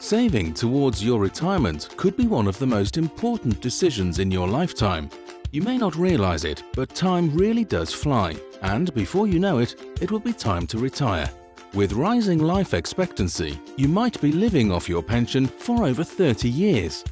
Saving towards your retirement could be one of the most important decisions in your lifetime. You may not realize it, but time really does fly, and before you know it, it will be time to retire. With rising life expectancy, you might be living off your pension for over 30 years.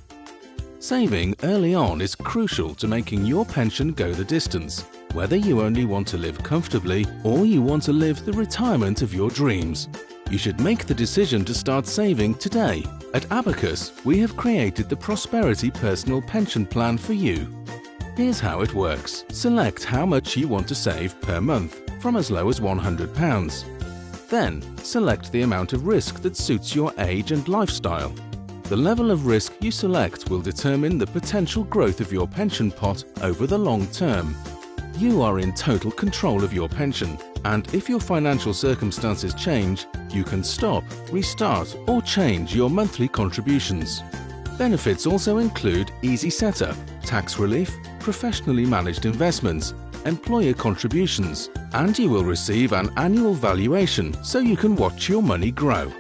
Saving early on is crucial to making your pension go the distance, whether you only want to live comfortably or you want to live the retirement of your dreams. You should make the decision to start saving today. At Abacus, we have created the Prosperity Personal Pension Plan for you. Here's how it works. Select how much you want to save per month, from as low as £100. Then, select the amount of risk that suits your age and lifestyle. The level of risk you select will determine the potential growth of your pension pot over the long term. You are in total control of your pension, and if your financial circumstances change, you can stop, restart, or change your monthly contributions. Benefits also include easy setup, tax relief, professionally managed investments, employer contributions, and you will receive an annual valuation so you can watch your money grow.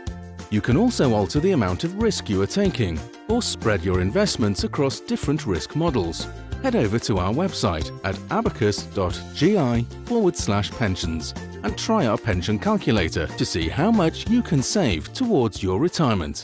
You can also alter the amount of risk you are taking or spread your investments across different risk models. Head over to our website at abacus.gi forward slash pensions and try our pension calculator to see how much you can save towards your retirement.